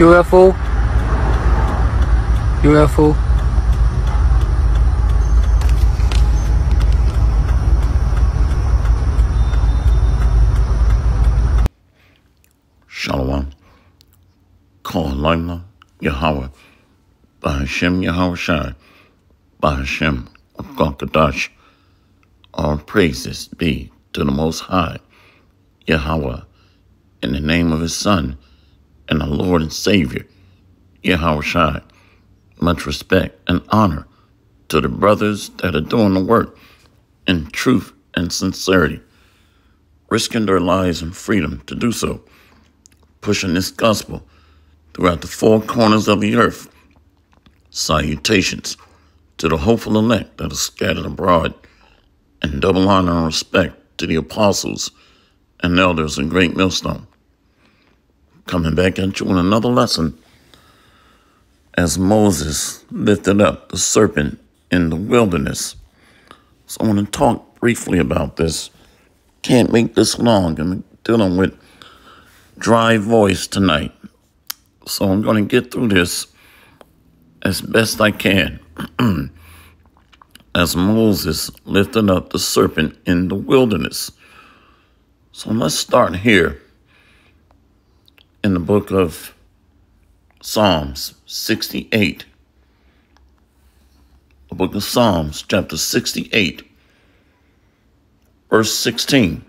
UFO? UFO? Shalom. Call Laila Yahweh. By Hashem Yahawashi. By Hashem Gakadash. All praises be to the Most High, Yahweh, in the name of His Son and our Lord and Savior, Yahawashi. Much respect and honor to the brothers that are doing the work in truth and sincerity, risking their lives and freedom to do so pushing this gospel throughout the four corners of the earth. Salutations to the hopeful elect that are scattered abroad, and double honor and respect to the apostles and elders in Great Millstone. Coming back at you with another lesson as Moses lifted up the serpent in the wilderness. So I want to talk briefly about this. Can't make this long. I'm dealing with dry voice tonight. So I'm going to get through this as best I can. as Moses lifted up the serpent in the wilderness. So let's start here in the book of Psalms 68. The book of Psalms, chapter 68, verse 16.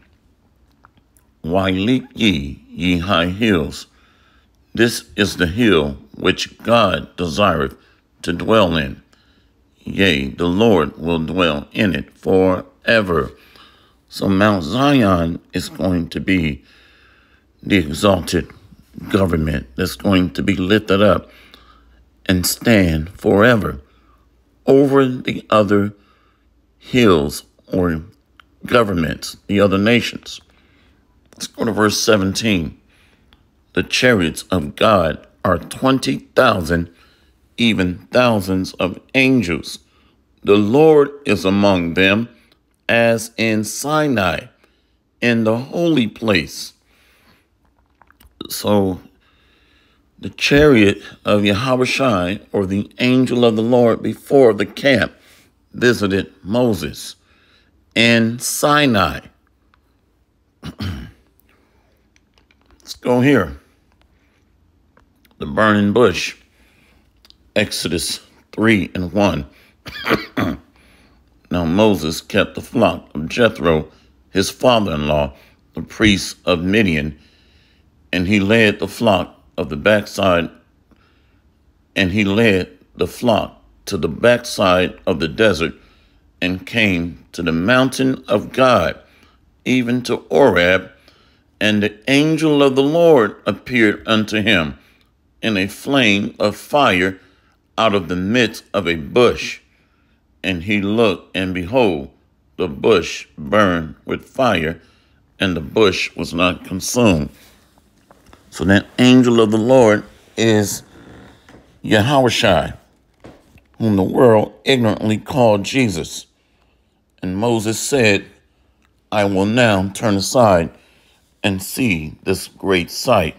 Why leap ye, ye high hills? This is the hill which God desireth to dwell in. Yea, the Lord will dwell in it forever. So Mount Zion is going to be the exalted government that's going to be lifted up and stand forever over the other hills or governments, the other nations. Let's go to verse 17. The chariots of God are 20,000, even thousands of angels. The Lord is among them, as in Sinai, in the holy place. So, the chariot of Yahweh or the angel of the Lord before the camp, visited Moses in Sinai. Let's go here. The burning bush. Exodus 3 and 1. now Moses kept the flock of Jethro, his father in law, the priest of Midian, and he led the flock of the backside, and he led the flock to the backside of the desert and came to the mountain of God, even to Horeb and the angel of the Lord appeared unto him in a flame of fire out of the midst of a bush. And he looked, and behold, the bush burned with fire, and the bush was not consumed. So that angel of the Lord is Yahweh whom the world ignorantly called Jesus. And Moses said, I will now turn aside and see this great sight,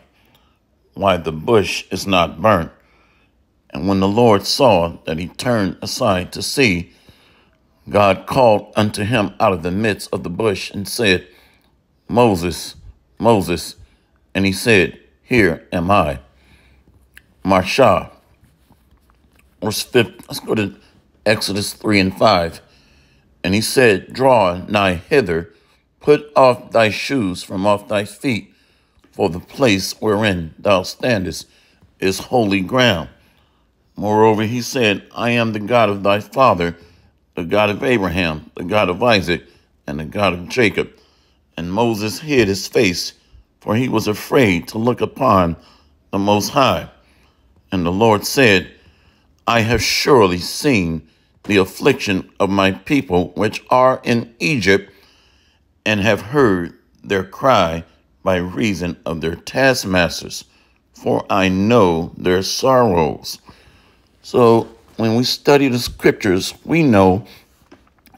why the bush is not burnt. And when the Lord saw that he turned aside to see, God called unto him out of the midst of the bush and said, Moses, Moses. And he said, Here am I. Marsha. Verse 5. Let's go to Exodus 3 and 5. And he said, Draw nigh hither Put off thy shoes from off thy feet, for the place wherein thou standest is holy ground. Moreover, he said, I am the God of thy father, the God of Abraham, the God of Isaac, and the God of Jacob. And Moses hid his face, for he was afraid to look upon the Most High. And the Lord said, I have surely seen the affliction of my people which are in Egypt and have heard their cry by reason of their taskmasters, for I know their sorrows. So when we study the scriptures, we know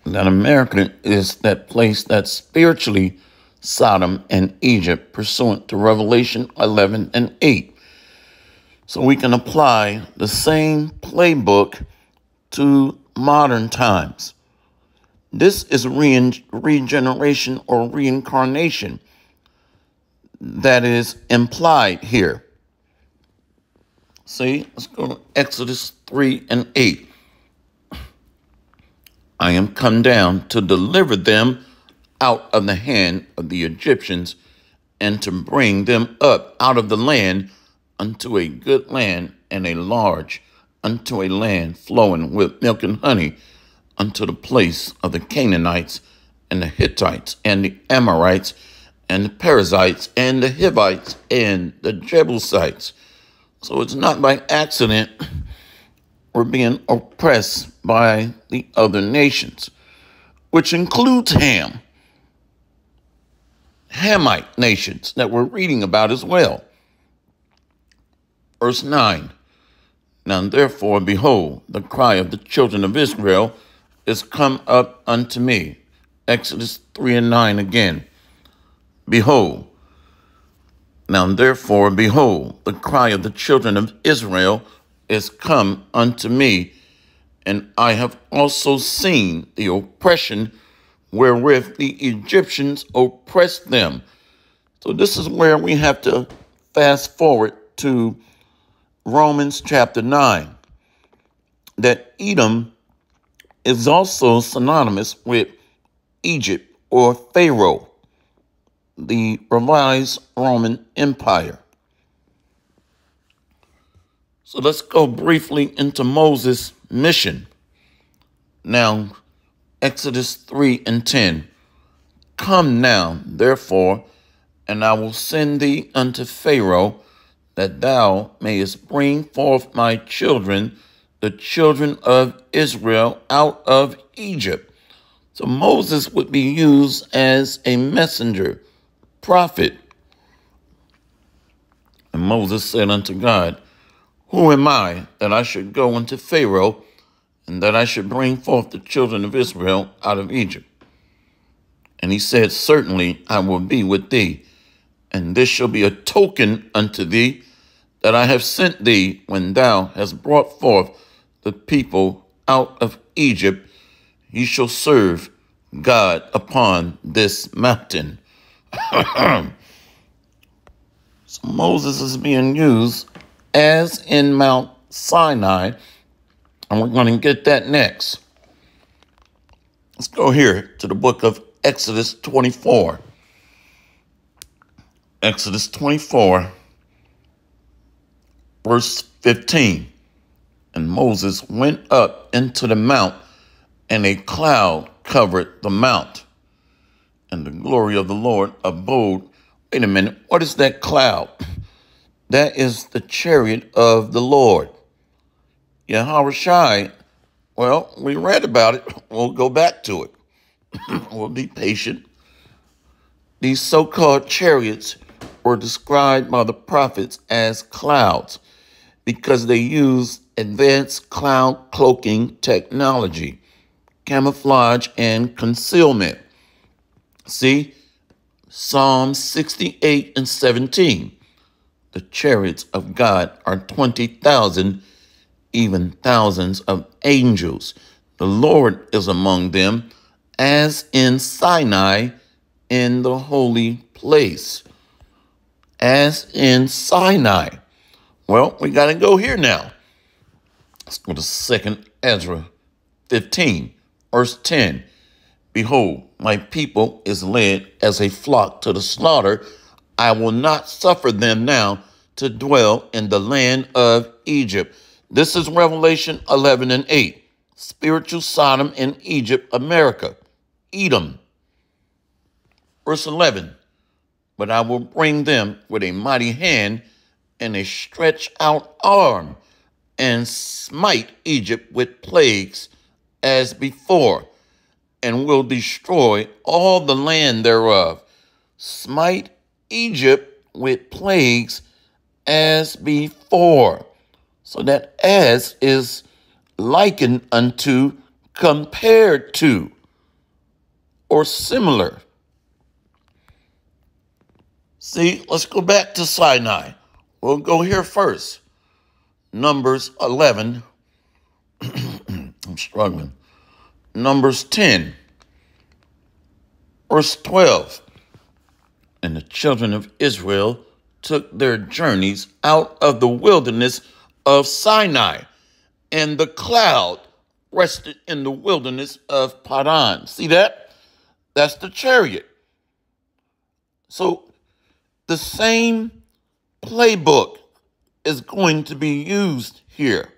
that America is that place that's spiritually Sodom and Egypt, pursuant to Revelation 11 and 8. so we can apply the same playbook to modern times. This is re- regeneration or reincarnation that is implied here. See, let's go to Exodus 3 and 8. I am come down to deliver them out of the hand of the Egyptians and to bring them up out of the land unto a good land and a large, unto a land flowing with milk and honey, unto the place of the Canaanites and the Hittites and the Amorites and the Perizzites and the Hivites and the Jebusites. So it's not by accident we're being oppressed by the other nations, which includes Ham, Hamite nations that we're reading about as well. Verse 9 Now therefore, behold, the cry of the children of Israel is come up unto me. Exodus 3 and 9 again. Behold, now therefore, behold, the cry of the children of Israel is come unto me, and I have also seen the oppression wherewith the Egyptians oppressed them. So this is where we have to fast forward to Romans chapter 9 that Edom is also synonymous with Egypt or Pharaoh, the revised Roman Empire. So let's go briefly into Moses' mission. Now, Exodus 3 and 10. Come now, therefore, and I will send thee unto Pharaoh that thou mayest bring forth my children, the children of Israel, out of Egypt. So Moses would be used as a messenger, prophet. And Moses said unto God, Who am I that I should go unto Pharaoh, and that I should bring forth the children of Israel out of Egypt? And he said, Certainly I will be with thee, and this shall be a token unto thee that I have sent thee when thou hast brought forth the people out of Egypt. Ye shall serve God upon this mountain. so Moses is being used as in Mount Sinai, and we're going to get that next. Let's go here to the book of Exodus 24. Exodus 24 Verse 15 And Moses went up into the mount, and a cloud covered the mount, and the glory of the Lord abode. Wait a minute, what is that cloud? That is the chariot of the Lord. Yahawashi, well, we read about it. We'll go back to it. we'll be patient. These so called chariots were described by the prophets as clouds because they use advanced cloud cloaking technology, camouflage, and concealment. See, Psalm 68 and 17. The chariots of God are 20,000, even thousands of angels. The Lord is among them, as in Sinai in the holy place. As in Sinai. Well, we got to go here now. Let's go to Second Esdras 15, verse 10. Behold, my people is led as a flock to the slaughter. I will not suffer them now to dwell in the land of Egypt. This is Revelation 11 and 8. Spiritual Sodom in Egypt, America, Edom. Verse 11. But I will bring them with a mighty hand and a stretched out arm and smite Egypt with plagues as before, and will destroy all the land thereof. Smite Egypt with plagues as before. So that as is likened unto, compared to, or similar. See, let's go back to Sinai. We'll go here first. Numbers 11. I'm struggling. Numbers 10, verse 12. And the children of Israel took their journeys out of the wilderness of Sinai, and the cloud rested in the wilderness of Paran. See that? That's the chariot. So the same playbook is going to be used here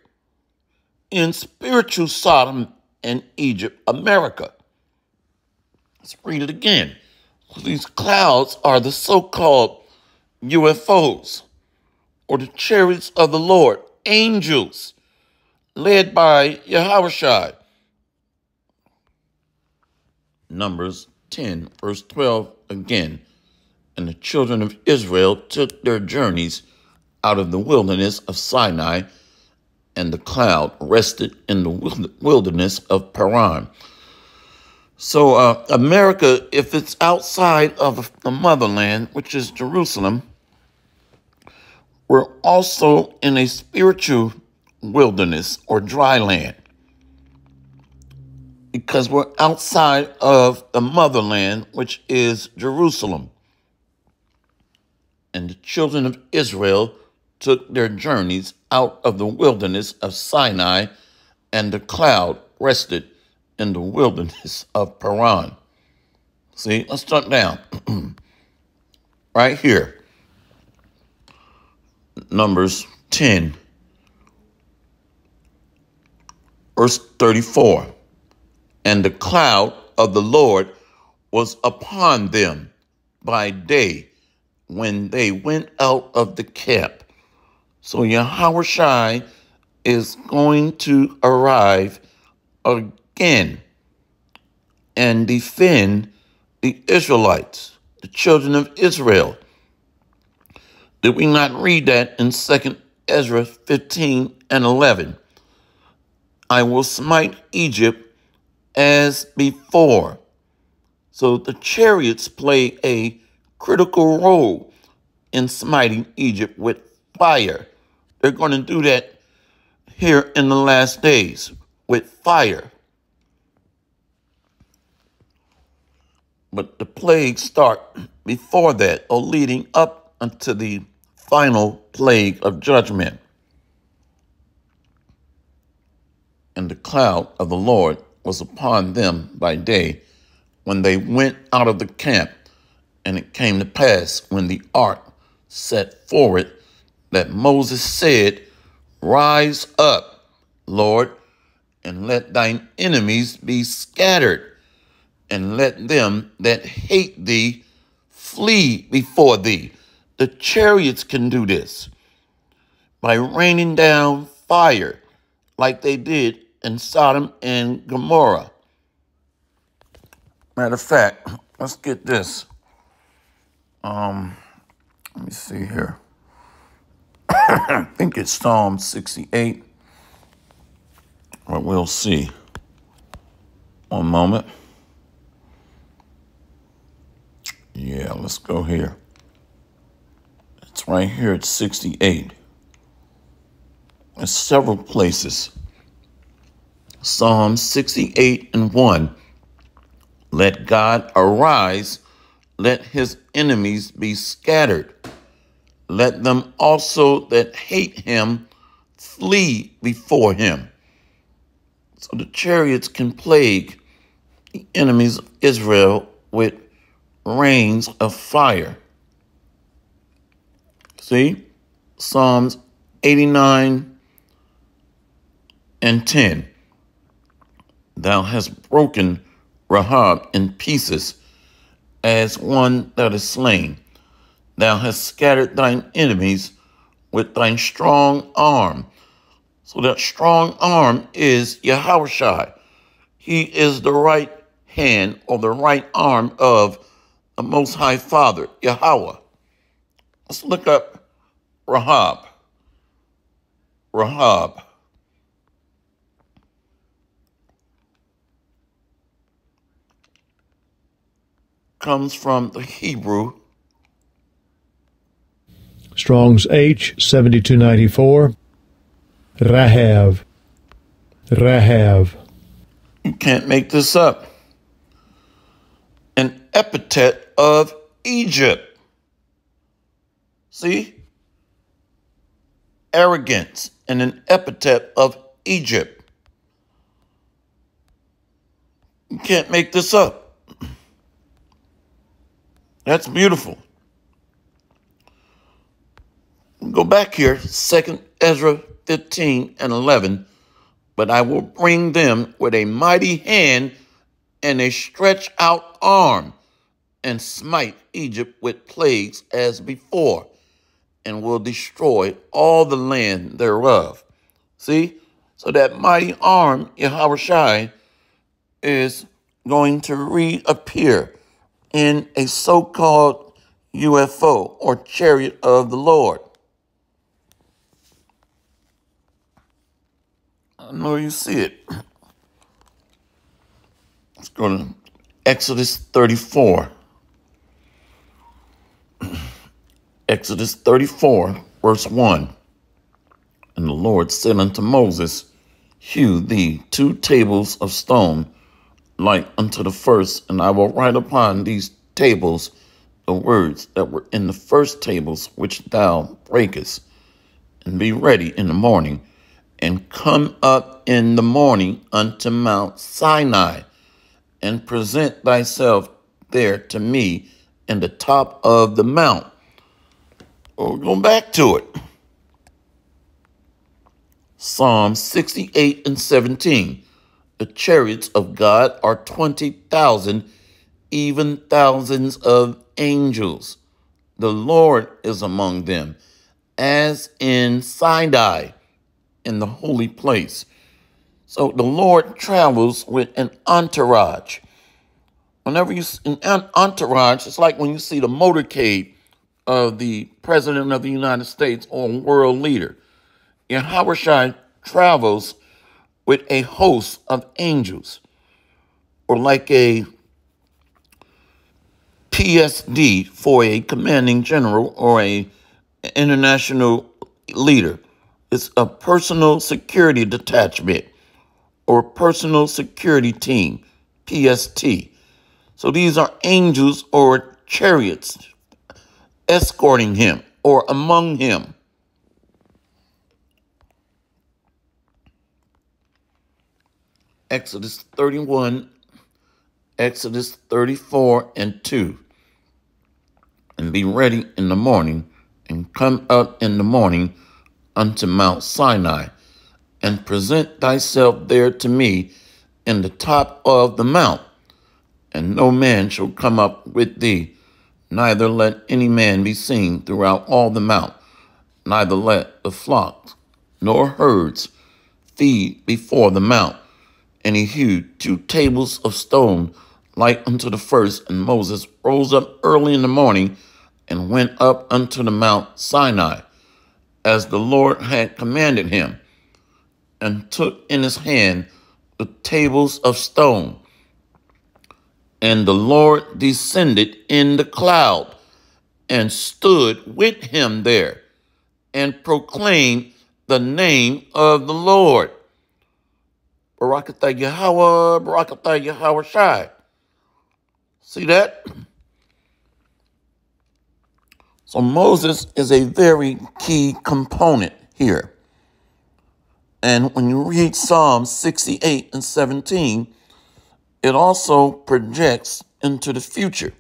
in spiritual Sodom and Egypt, America. Let's read it again. These clouds are the so called UFOs or the chariots of the Lord, angels led by Yahushua. Numbers 10, verse 12 again. And the children of Israel took their journeys out of the wilderness of Sinai, and the cloud rested in the wilderness of Paran. So, uh, America, if it's outside of the motherland, which is Jerusalem, we're also in a spiritual wilderness or dry land because we're outside of the motherland, which is Jerusalem. And the children of Israel took their journeys out of the wilderness of Sinai, and the cloud rested in the wilderness of Paran. See, let's jump down. right here. Numbers 10, verse 34. And the cloud of the Lord was upon them by day when they went out of the camp. So Yahweh is going to arrive again and defend the Israelites, the children of Israel. Did we not read that in 2nd Esdras 15 and 11? I will smite Egypt as before. So the chariots play a critical role in smiting Egypt with fire. They're going to do that here in the last days with fire. But the plagues start before that or leading up unto the final plague of judgment. And the cloud of the Lord was upon them by day when they went out of the camp and it came to pass when the ark set forward that Moses said, Rise up, Lord, and let thine enemies be scattered, and let them that hate thee flee before thee. The chariots can do this by raining down fire like they did in Sodom and Gomorrah. Matter of fact, let's get this. Um, let me see here. I think it's Psalm 68. But we'll see. One moment. Yeah, let's go here. It's right here at 68. There's several places. Psalm 68 and 1. Let God arise let his enemies be scattered. Let them also that hate him flee before him. So the chariots can plague the enemies of Israel with rains of fire. See? Psalms 89 and 10. Thou hast broken Rahab in pieces as one that is slain. Thou hast scattered thine enemies with thine strong arm. So that strong arm is Yahushua. He is the right hand or the right arm of the Most High Father, Yahweh. Let's look up Rahab. Rahab. comes from the Hebrew. Strong's H 7294. Rahav. Rahav. You can't make this up. An epithet of Egypt. See? Arrogance and an epithet of Egypt. You can't make this up. That's beautiful. Go back here, Second Esdras 15 and 11. But I will bring them with a mighty hand and a stretched out arm, and smite Egypt with plagues as before, and will destroy all the land thereof. See? So that mighty arm, Yahawashi, is going to reappear in a so called UFO or chariot of the Lord. I know you see it. Let's go to Exodus 34. Exodus 34, verse 1. And the Lord said unto Moses, Hew thee two tables of stone like unto the first, and I will write upon these tables the words that were in the first tables which thou breakest, and be ready in the morning, and come up in the morning unto Mount Sinai, and present thyself there to me in the top of the mount. We're going back to it. Psalm 68 and 17. The chariots of God are 20,000, even thousands of angels. The Lord is among them, as in Sinai, in the holy place. So the Lord travels with an entourage. Whenever you an entourage, it's like when you see the motorcade of the President of the United States or world leader. and Yahweh travels with a host of angels, or like a PSD for a commanding general or a international leader. It's a personal security detachment or personal security team, PST. So these are angels or chariots escorting him or among him. Exodus 31, Exodus 34 and 2. And be ready in the morning, and come up in the morning unto Mount Sinai, and present thyself there to me in the top of the mount. And no man shall come up with thee, neither let any man be seen throughout all the mount, neither let the flocks nor herds feed before the mount and he hewed two tables of stone like unto the first. And Moses rose up early in the morning and went up unto the Mount Sinai, as the Lord had commanded him, and took in his hand the tables of stone. And the Lord descended in the cloud and stood with him there and proclaimed the name of the Lord. Barakatah Yahweh, Barakatah Yahawashi. See that? So Moses is a very key component here. And when you read Psalm 68 and 17, it also projects into the future.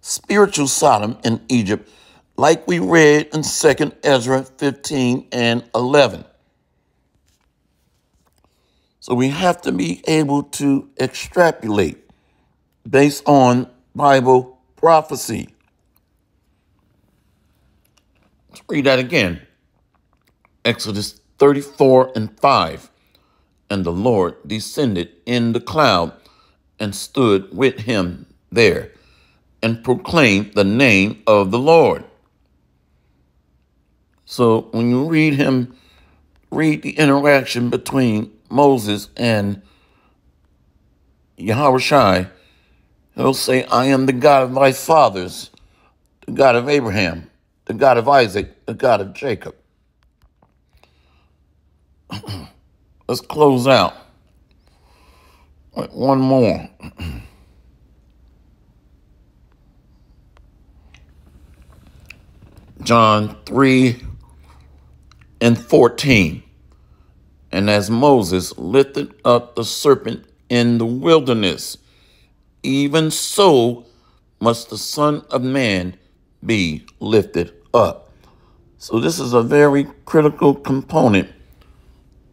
Spiritual Sodom in Egypt, like we read in 2nd Esdras 15 and 11. So we have to be able to extrapolate based on Bible prophecy. Let's read that again. Exodus 34 and 5. And the Lord descended in the cloud and stood with him there and proclaimed the name of the Lord. So when you read him, read the interaction between Moses and Yahawashi, he'll say, I am the God of thy fathers, the God of Abraham, the God of Isaac, the God of Jacob. let's close out. One more. John 3 and 14. And as Moses lifted up the serpent in the wilderness, even so must the Son of Man be lifted up. So, this is a very critical component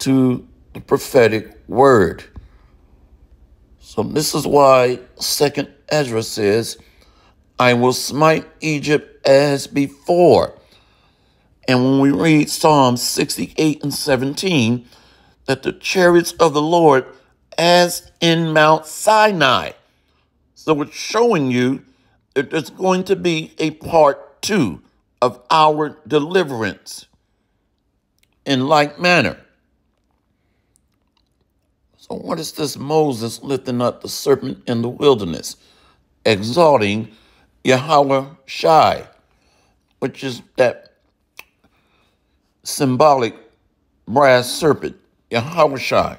to the prophetic word. So, this is why Second Esdras says, I will smite Egypt as before. And when we read Psalm 68 and 17, that the chariots of the Lord as in Mount Sinai. So it's showing you that there's going to be a part two of our deliverance in like manner. What is this Moses lifting up the serpent in the wilderness, exalting Yahweh Shai, which is that symbolic brass serpent, Yahawashi.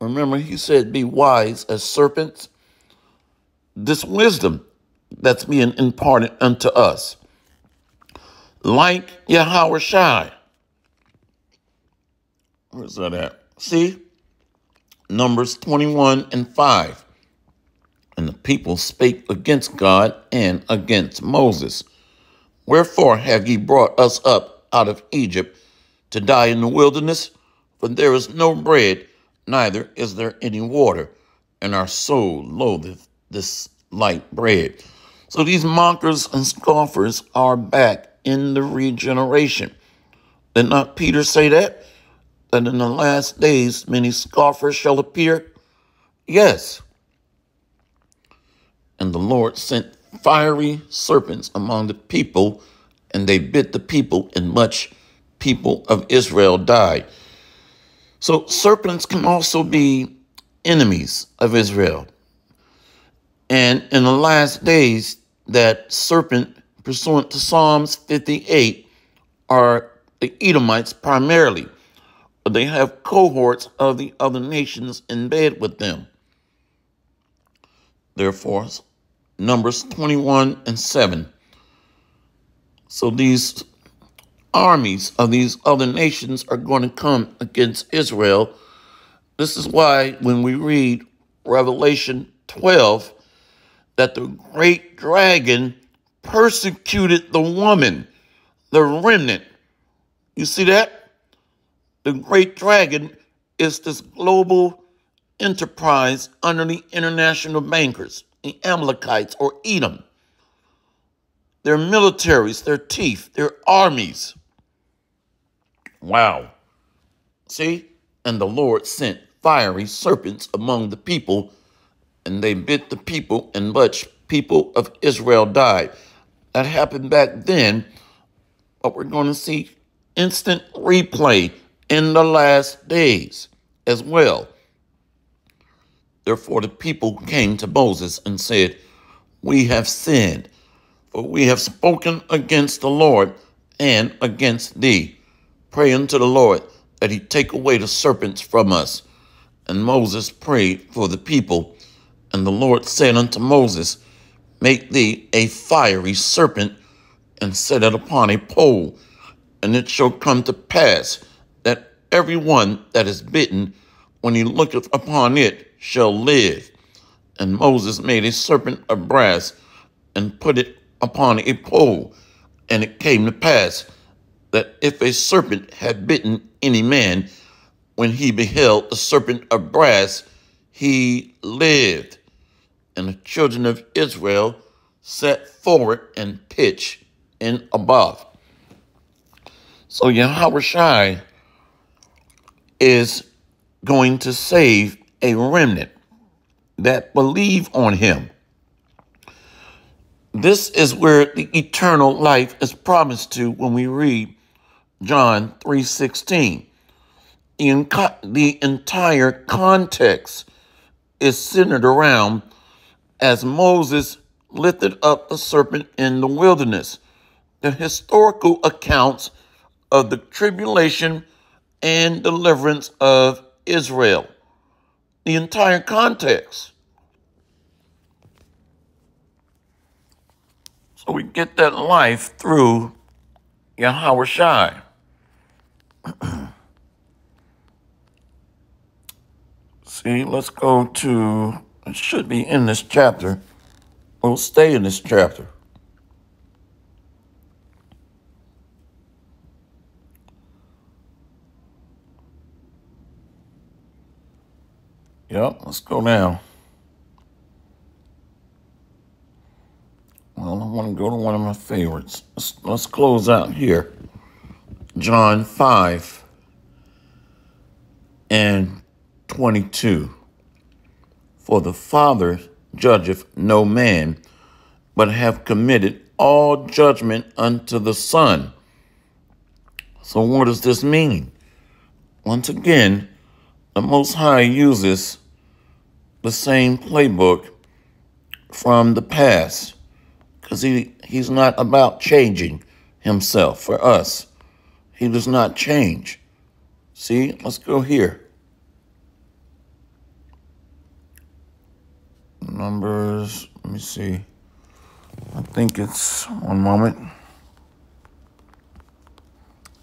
Remember, he said, Be wise as serpents. This wisdom that's being imparted unto us, like Yahawashi. Where's that at? See? Numbers 21 and 5. And the people spake against God and against Moses. Wherefore have ye brought us up out of Egypt to die in the wilderness? For there is no bread, neither is there any water, and our soul loatheth this light bread. So these mockers and scoffers are back in the regeneration. Did not Peter say that? That in the last days many scoffers shall appear? Yes. And the Lord sent fiery serpents among the people, and they bit the people, and much people of Israel died. So serpents can also be enemies of Israel. And in the last days, that serpent, pursuant to Psalms 58, are the Edomites primarily. They have cohorts of the other nations in bed with them. Therefore, Numbers 21 and 7. So these armies of these other nations are going to come against Israel. This is why when we read Revelation 12, that the great dragon persecuted the woman, the remnant. You see that? The great dragon is this global enterprise under the international bankers, the Amalekites or Edom. Their militaries, their teeth, their armies. Wow. See? And the Lord sent fiery serpents among the people, and they bit the people, and much people of Israel died. That happened back then, but we're going to see instant replay in the last days as well. Therefore, the people came to Moses and said, We have sinned, for we have spoken against the Lord and against thee. Pray unto the Lord that he take away the serpents from us. And Moses prayed for the people. And the Lord said unto Moses, Make thee a fiery serpent and set it upon a pole. And it shall come to pass every one that is bitten, when he looketh upon it, shall live. And Moses made a serpent of brass and put it upon a pole. And it came to pass that if a serpent had bitten any man, when he beheld the serpent of brass, he lived. And the children of Israel set forward and pitched in Oboth. So Yahawashi is going to save a remnant that believe on him. This is where the eternal life is promised to when we read John 3:16. The, the entire context is centered around as Moses lifted up the serpent in the wilderness. The historical accounts of the tribulation and deliverance of Israel. The entire context. So we get that life through Yahawashi. See, let's go to, it should be in this chapter. We'll stay in this chapter. Yep, let's go now. Well, I want to go to one of my favorites. Let's, let's close out here. John 5 and 22. For the Father judgeth no man, but have committed all judgment unto the Son. So, what does this mean? Once again, the Most High uses the same playbook from the past because he, he's not about changing himself for us. He does not change. See, let's go here. Numbers, let me see. I think it's one moment.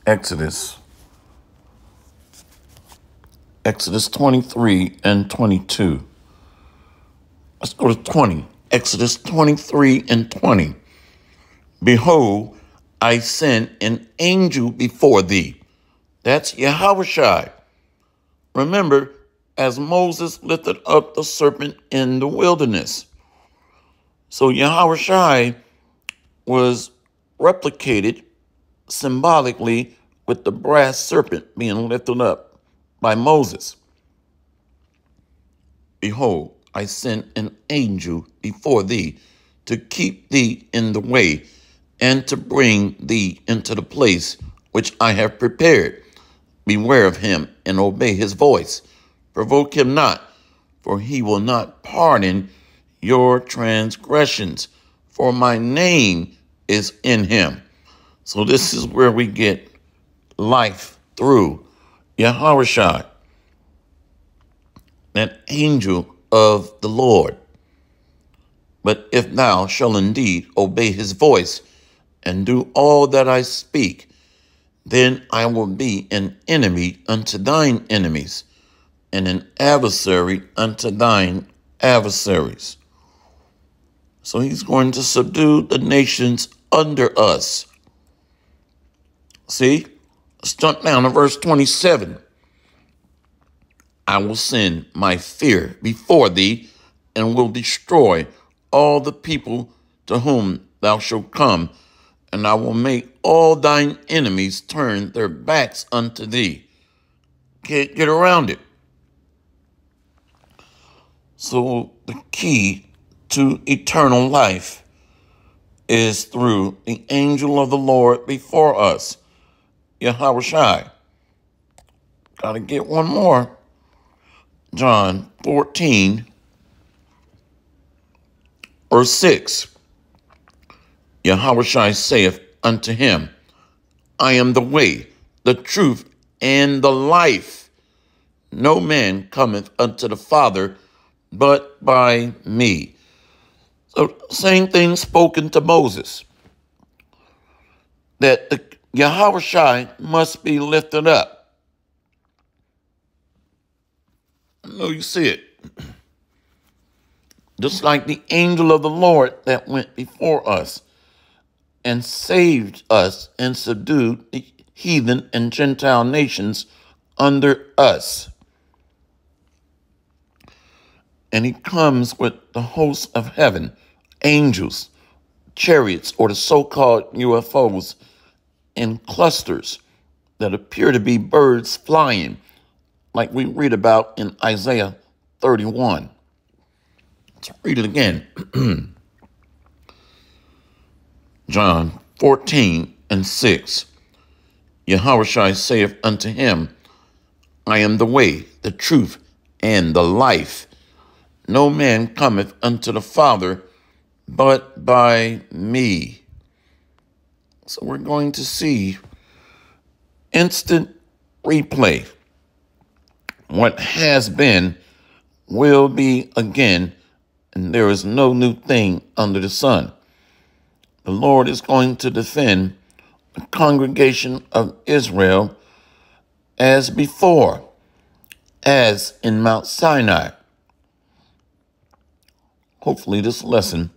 Exodus. Exodus 23 and 22. Let's go to 20. Exodus 23 and 20. Behold, I send an angel before thee. That's Yahushai. Remember, as Moses lifted up the serpent in the wilderness. So Yahushai was replicated symbolically with the brass serpent being lifted up by Moses. Behold, I sent an angel before thee to keep thee in the way and to bring thee into the place which I have prepared. Beware of him and obey his voice. Provoke him not, for he will not pardon your transgressions, for my name is in him. So this is where we get life through Yahweh that angel of the Lord. But if thou shalt indeed obey his voice and do all that I speak, then I will be an enemy unto thine enemies, and an adversary unto thine adversaries. So he's going to subdue the nations under us. See? Let's jump down to verse 27. I will send my fear before thee and will destroy all the people to whom thou shalt come, and I will make all thine enemies turn their backs unto thee. Can't get around it. So the key to eternal life is through the angel of the Lord before us, Yahweh. Gotta get one more. John 14, verse 6. Yahweh saith unto him, I am the way, the truth, and the life. No man cometh unto the Father but by me. So, same thing spoken to Moses that the Yahawashi must be lifted up. I know you see it. Just like the angel of the Lord that went before us and saved us and subdued the heathen and Gentile nations under us. And he comes with the hosts of heaven, angels, chariots, or the so called UFOs in clusters that appear to be birds flying like we read about in Isaiah 31. Let's read it again. John 14 and 6. Yahushua saith unto him, I am the way, the truth, and the life. No man cometh unto the Father but by me. So we're going to see instant replay. What has been will be again, and there is no new thing under the sun. The Lord is going to defend the congregation of Israel as before, as in Mount Sinai. Hopefully, this lesson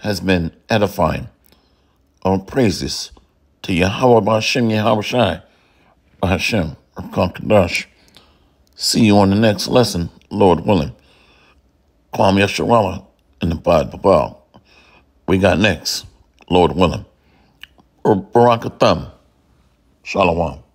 has been edifying. Praises to Yahweh Ba'Shem Yahawashi, Ba'Shem, or Konkadash. See you on the next lesson, Lord willing. Kwame Yasharala and the Bad Babal. We got next, Lord willing. Or Barakatham. Shalom.